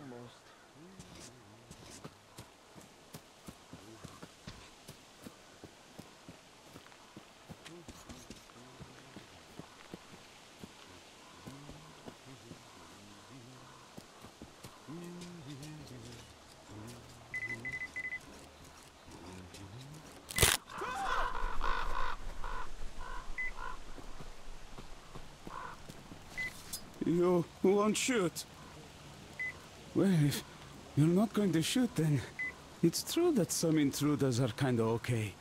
Almost. You won't shoot. Well, if you're not going to shoot, then it's true that some intruders are kinda okay.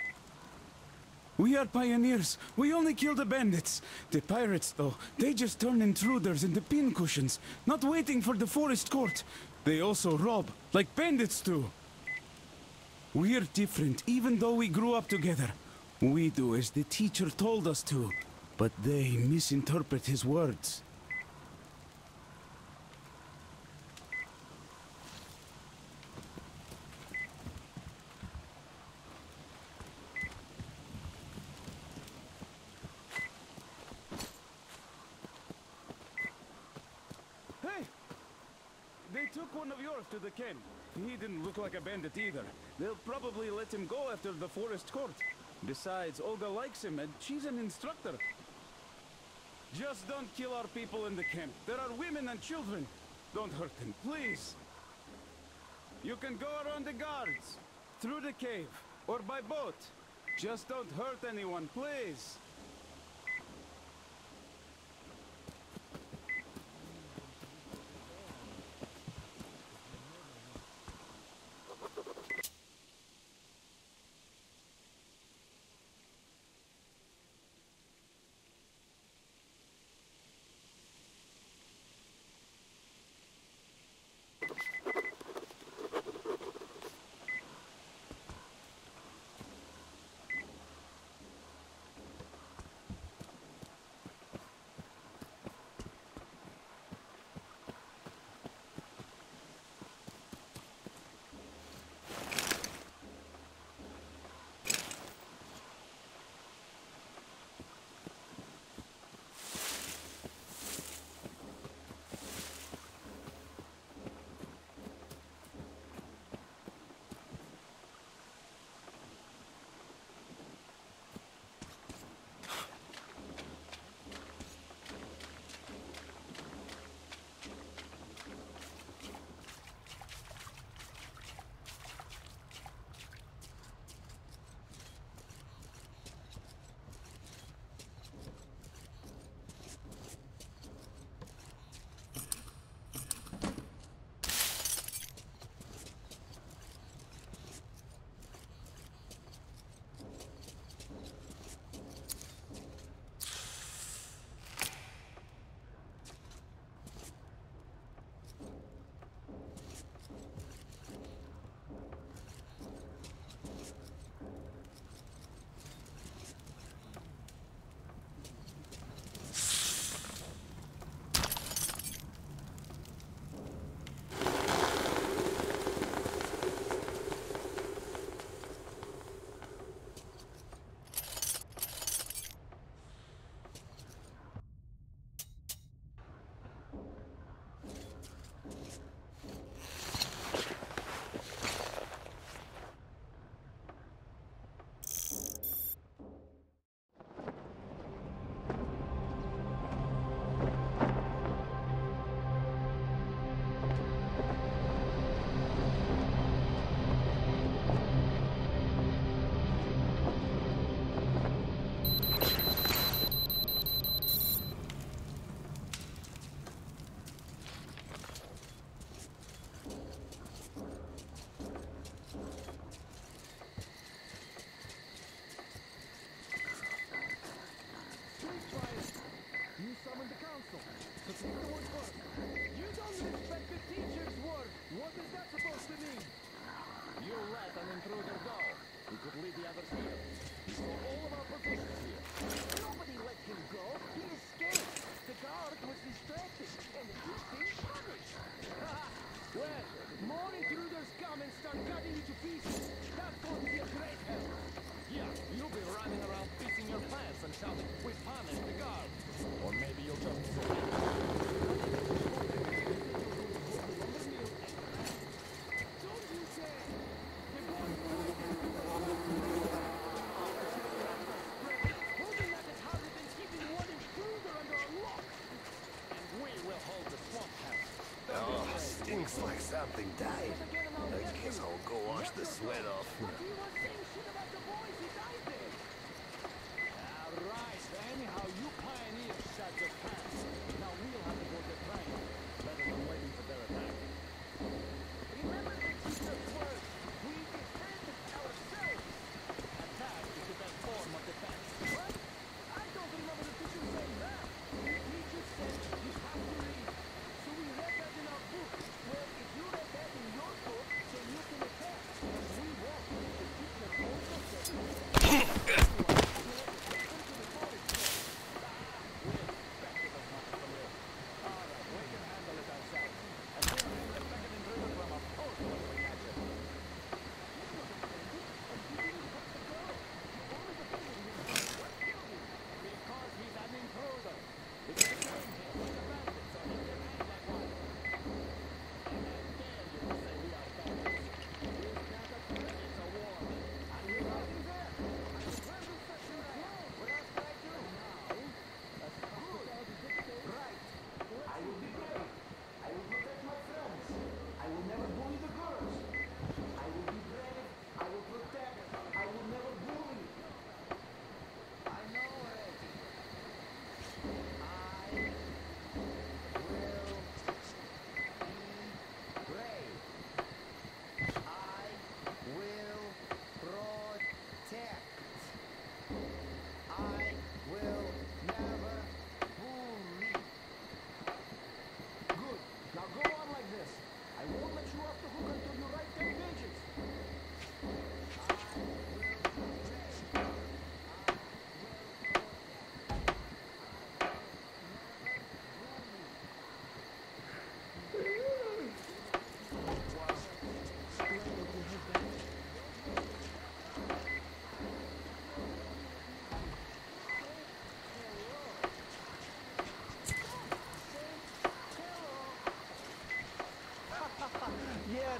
We are pioneers. We only kill the bandits. The pirates, though, they just turn intruders into pincushions, not waiting for the forest court. They also rob, like bandits do. We're different, even though we grew up together. We do as the teacher told us to, but they misinterpret his words. Hey! They took one of yours to the camp. He didn't look like a bandit either. They'll probably let him go after the forest court. Besides, Olga likes him and she's an instructor. Just don't kill our people in the camp. There are women and children. Don't hurt them, please. You can go around the guards, through the cave, or by boat. Just don't hurt anyone, please. The others here. He saw all of our positions here. Nobody let him go. He escaped. The guard was distracted, and he's been punished. well, more intruders come and start cutting you to pieces. That's going to be a great help. Yeah, you'll be running around pissing your pants and shouting, we punished Something died. I guess I'll go wash the sweat off.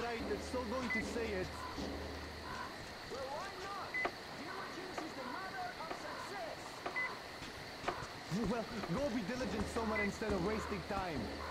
side that's still going to say it. Well, why not? Diligence is the mother of success. well, go be diligent somewhere instead of wasting time.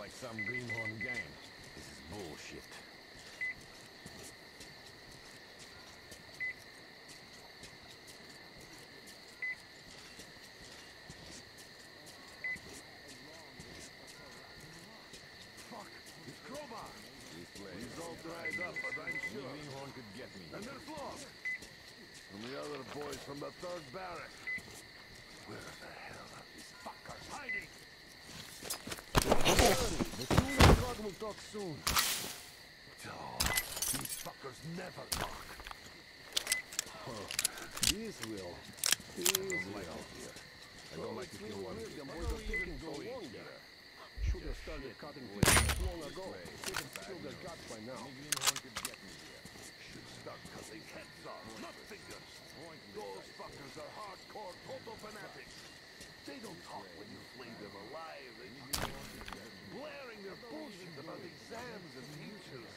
like some greenhorn game. This is bullshit. Fuck! It's Crowbar! He's all dried up, but I'm sure. Greenhorn could get me. And there's Locke! And the other boys from the third barracks. soon. Oh, these fuckers never talk. Oh, these will. These I here. I don't like it here one bit. What are we even doing here? Should have started cutting things long ago. They could their guts by now. Should start cutting heads off, not fingers. Those fuckers are hardcore total fanatics. They don't talk when you flay them Trams and futures.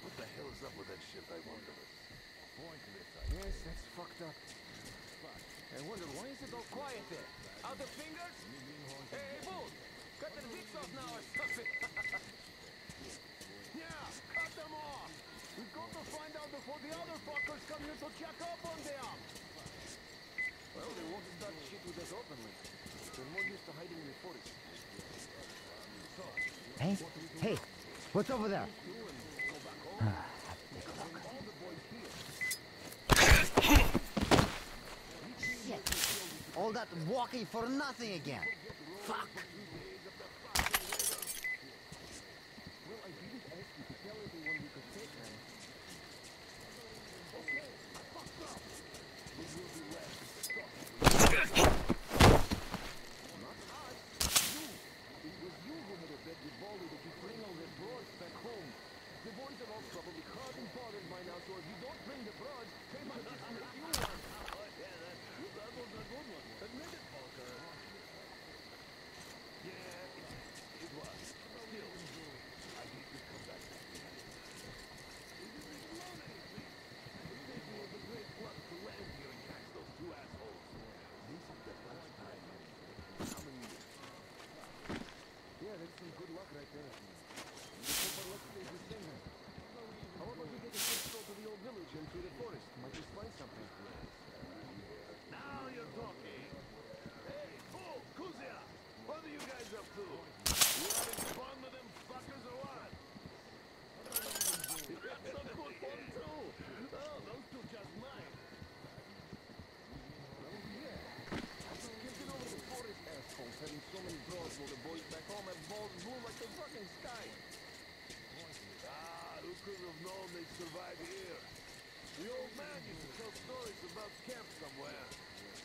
What the hell is up with that shit, I wonder? Yes, that's fucked up. I wonder, why is it all quiet there? Out of fingers? Hey, Boone! Cut the dicks off now or something! yeah, cut them off! We've got to find out before the other fuckers come here to check up on them! Well, they won't have shit with us openly. They're more used to hiding in the forest. Hey, hey, what's over there? All that walking for nothing again. Fuck.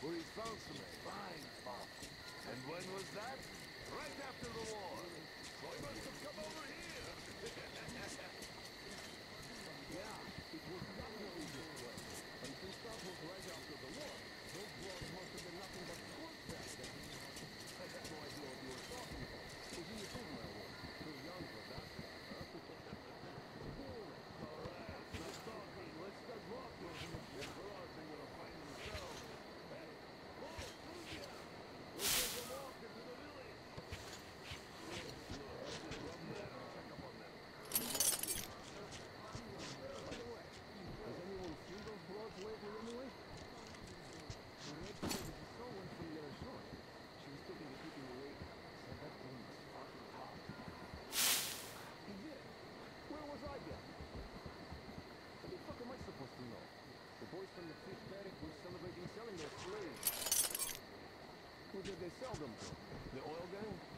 where he found some fine fowl. And when was that? Right after the war. seldom. The oil gang?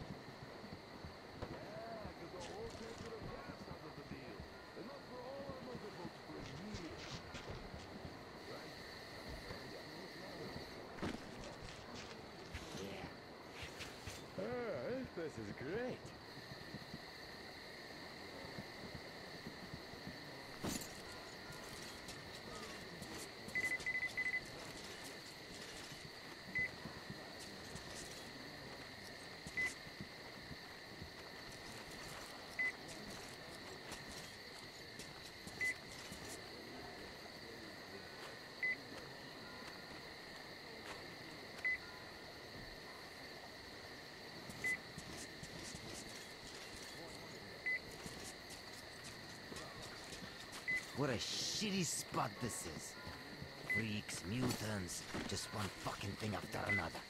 What a shitty spot this is. Freaks, mutants, just one fucking thing after another.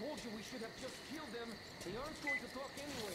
told you we should have just killed them. They aren't going to talk anyway.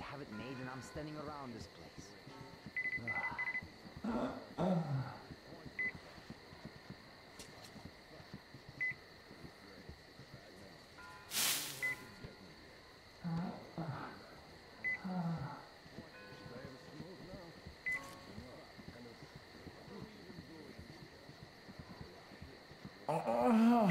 have it made and I'm standing around this place. Oh.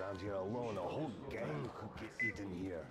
around here alone. A whole gang could get eaten here.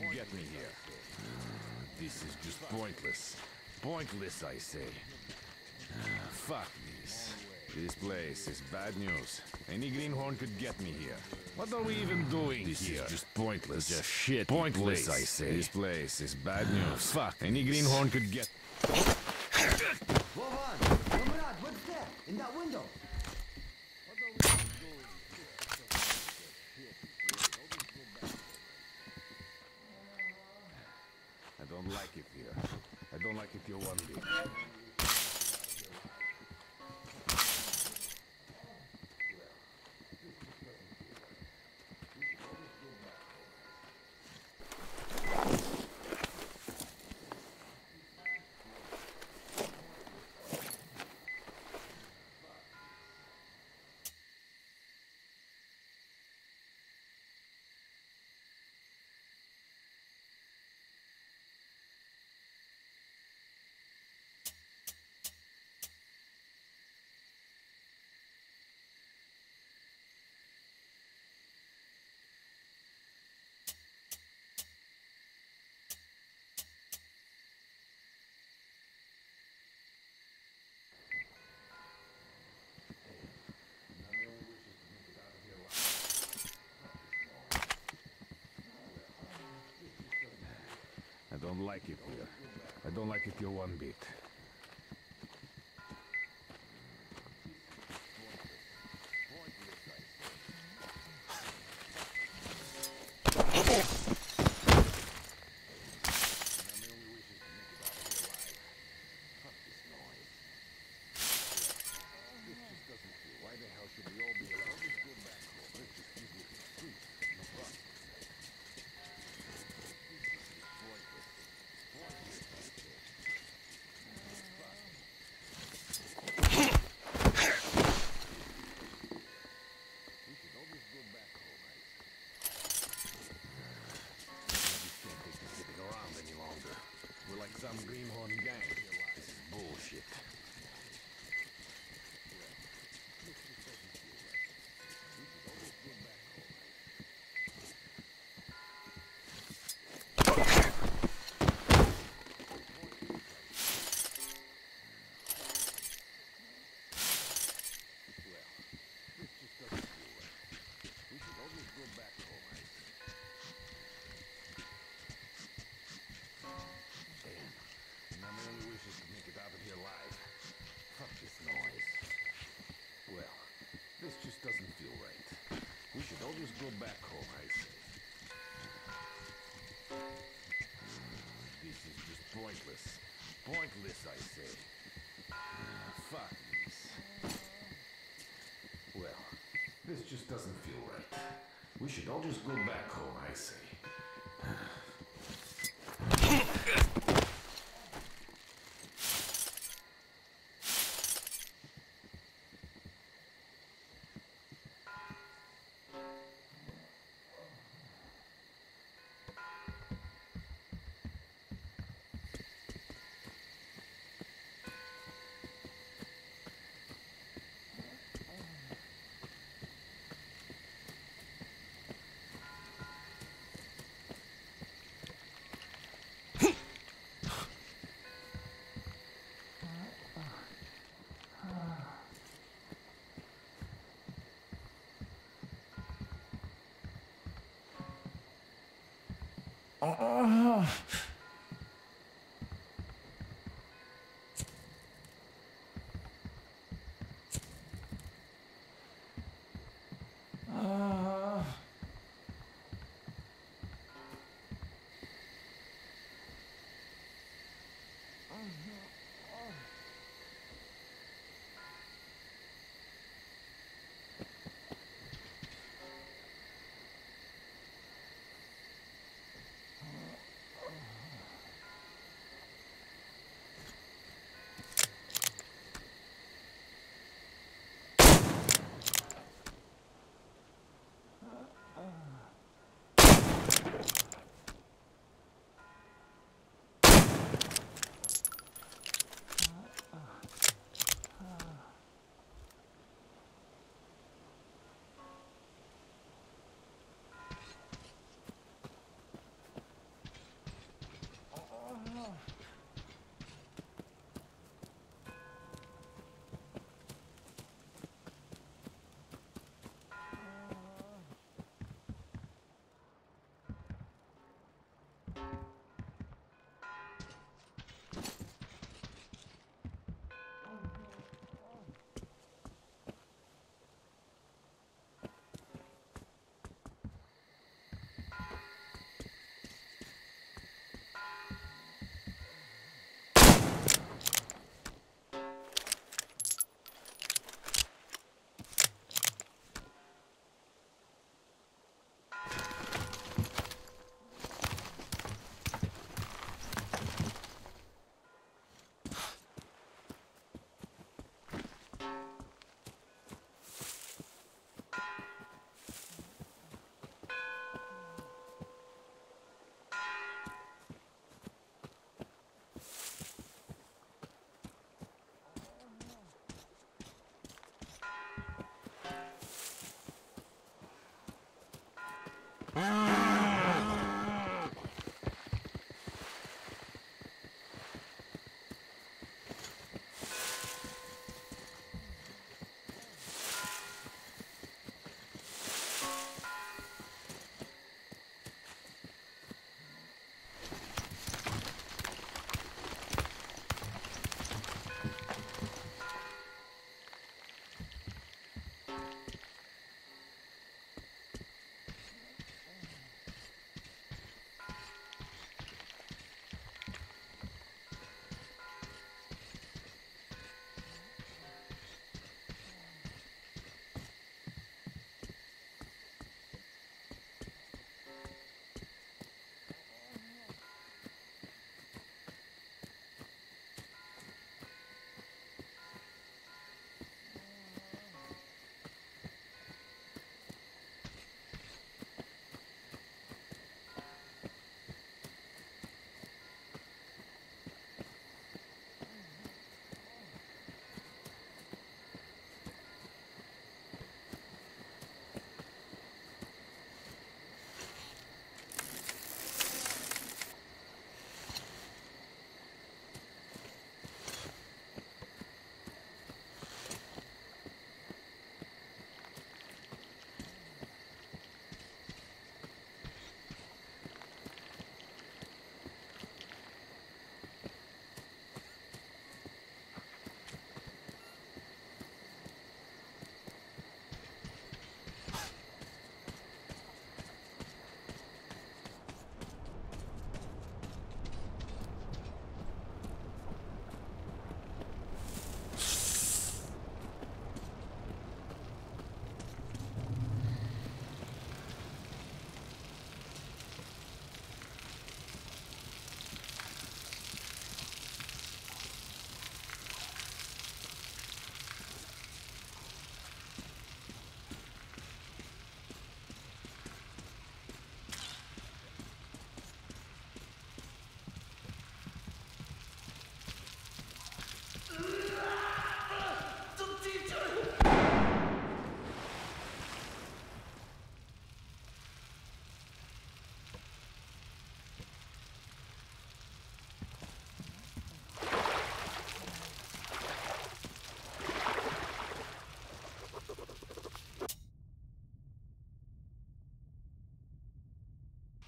Could get me here. This is just pointless. Pointless, I say. Ah, fuck this. This place is bad news. Any greenhorn could get me here. What are we even doing this here? This is just pointless. Just shit. Pointless, I say. This place is bad ah, news. Fuck. Any greenhorn could get. Wovan! Comrade, what's there? In that window? I don't like it here. I don't like it here one bit. I don't like it here. I don't like it here one bit. Doesn't feel right. We should all just go back home, I say. 아... Miguel,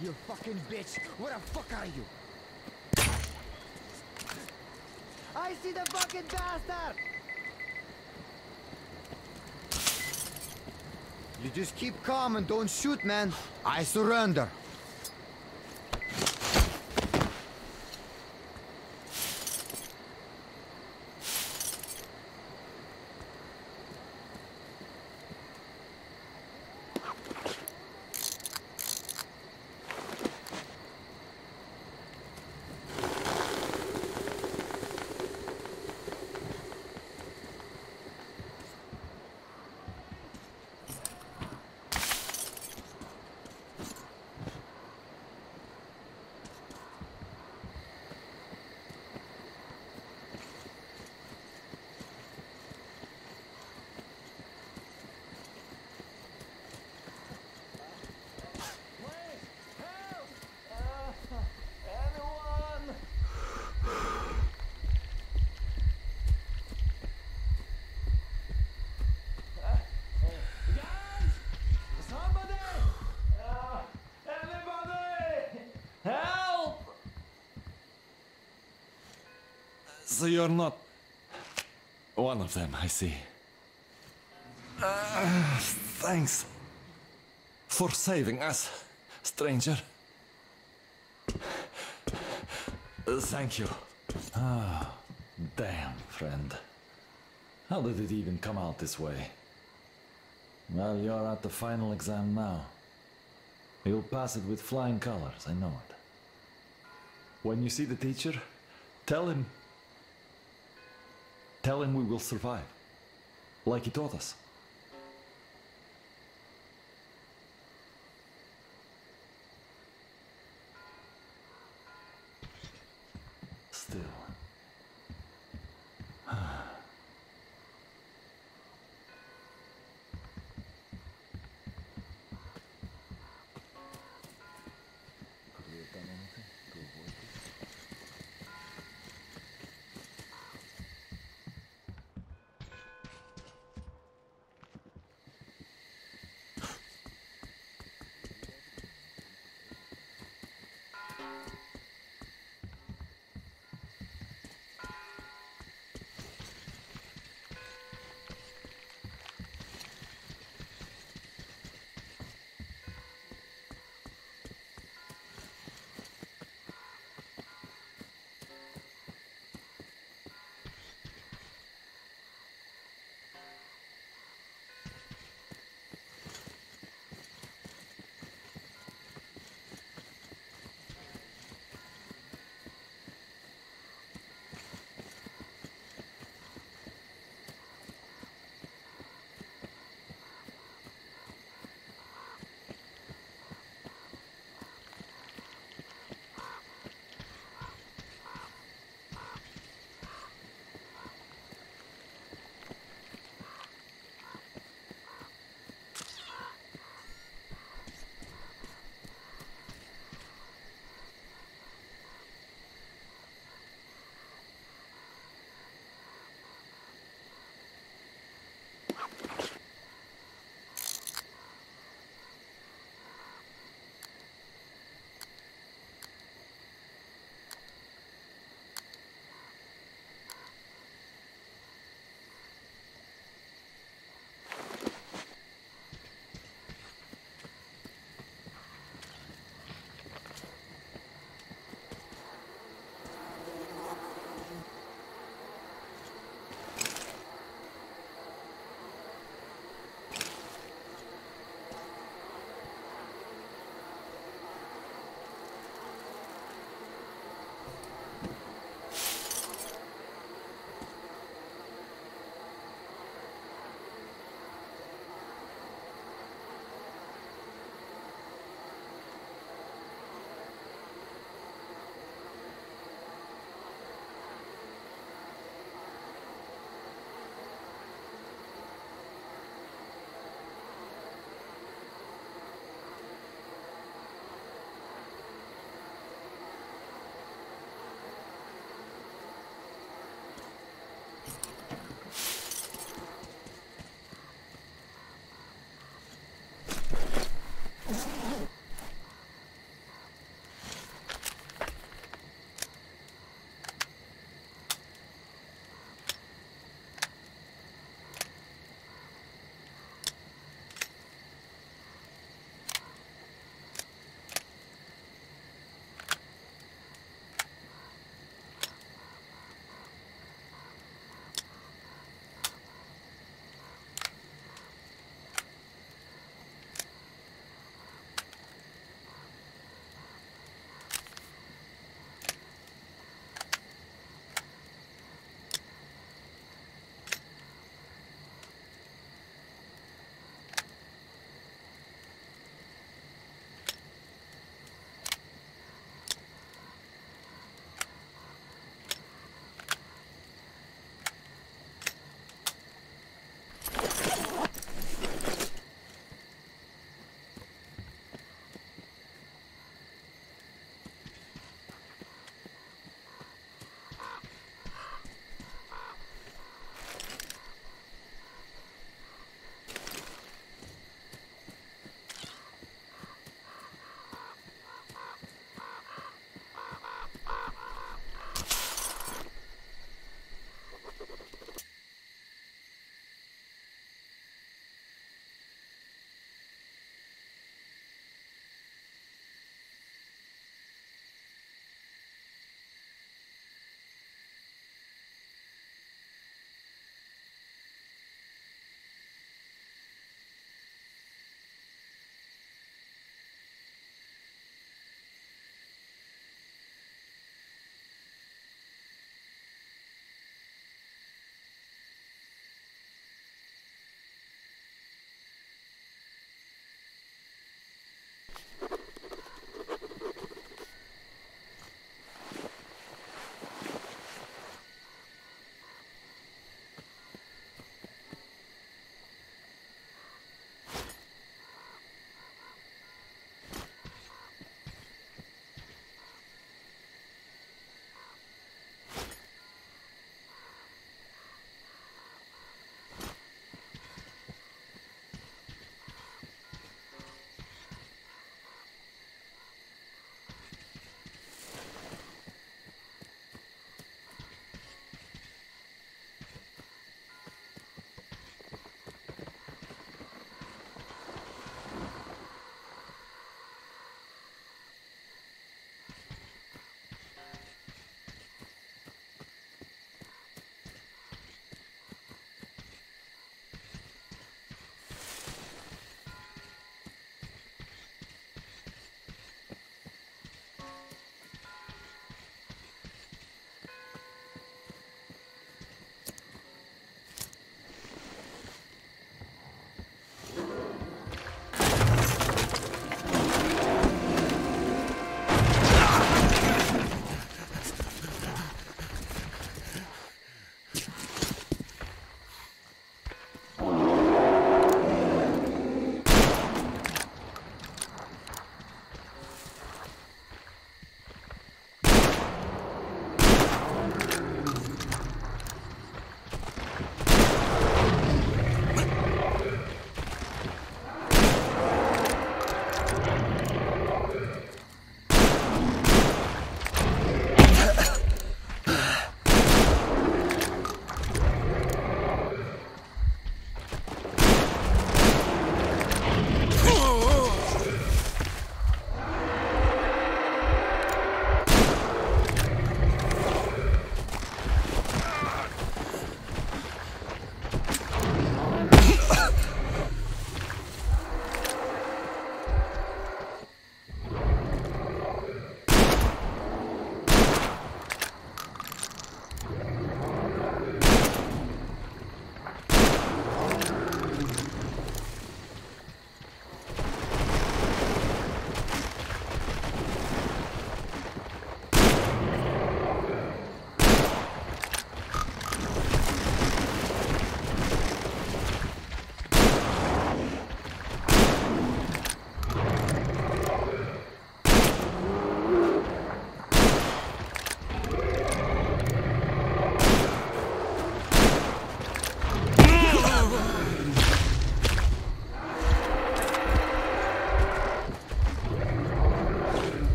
You fucking bitch! Where the fuck are you? I see the fucking bastard! You just keep calm and don't shoot, man. I surrender. So you're not one of them, I see. Uh, thanks for saving us, stranger. Thank you. Ah, damn, friend. How did it even come out this way? Well, you're at the final exam now. You'll pass it with flying colors, I know it. When you see the teacher, tell him. Tell him we will survive. Like he taught us.